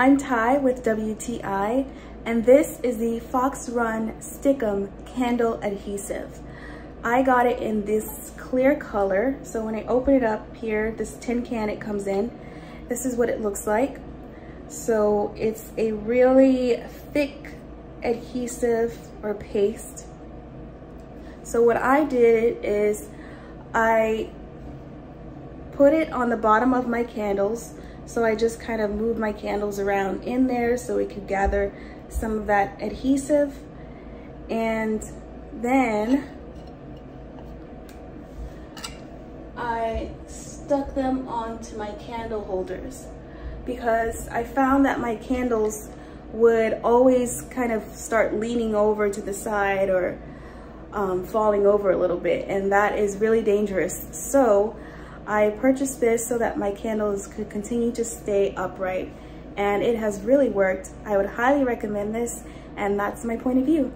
I'm Ty with WTI and this is the Fox Run Stickum Candle Adhesive. I got it in this clear color. So when I open it up here, this tin can it comes in, this is what it looks like. So it's a really thick adhesive or paste. So what I did is I put it on the bottom of my candles. So I just kind of moved my candles around in there so it could gather some of that adhesive. And then I stuck them onto my candle holders because I found that my candles would always kind of start leaning over to the side or um, falling over a little bit and that is really dangerous. So I purchased this so that my candles could continue to stay upright and it has really worked. I would highly recommend this and that's my point of view.